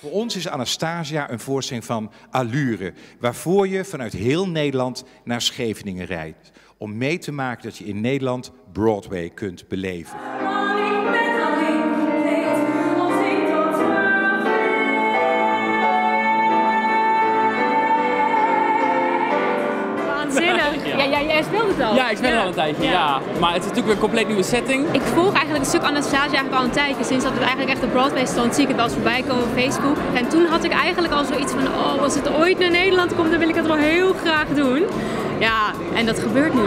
Voor ons is Anastasia een voorstelling van allure, waarvoor je vanuit heel Nederland naar Scheveningen rijdt. Om mee te maken dat je in Nederland Broadway kunt beleven. Waanzinnig. Ja, ja, jij speelt het al. Ja, ik speel er al een tijdje, ja. Maar het is natuurlijk weer een compleet nieuwe setting. Ik volg eigenlijk het stuk Anastasia eigenlijk al een tijdje. Sinds dat het eigenlijk echt op Broadway stond, zie ik het wel eens voorbij komen op Facebook. En toen had ik eigenlijk al zoiets van, oh, als het ooit naar Nederland komt, dan wil ik het wel heel graag doen. Ja, en dat gebeurt nu.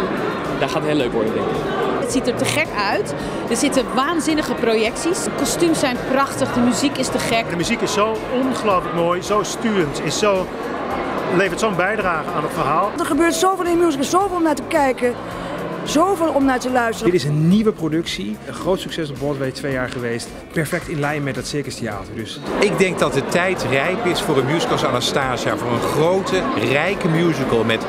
Dat gaat heel leuk worden, denk ik. Het ziet er te gek uit. Er zitten waanzinnige projecties. De kostuums zijn prachtig, de muziek is te gek. De muziek is zo ongelooflijk mooi, zo sturend, is zo, levert zo'n bijdrage aan het verhaal. Er gebeurt zoveel in musical, zoveel om naar te kijken, zoveel om naar te luisteren. Dit is een nieuwe productie, een groot succes op Broadway, twee jaar geweest. Perfect in lijn met het Circus Theater. Dus Ik denk dat de tijd rijp is voor een musical als Anastasia. Voor een grote, rijke musical met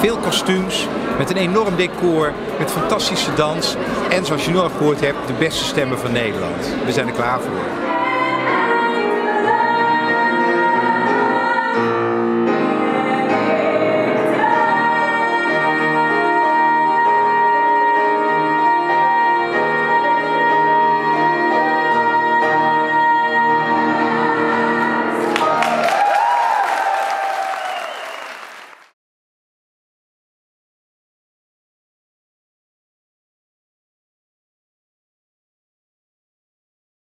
veel kostuums, met een enorm decor, met fantastische dans. En zoals je nu al gehoord hebt, de beste stemmen van Nederland. We zijn er klaar voor.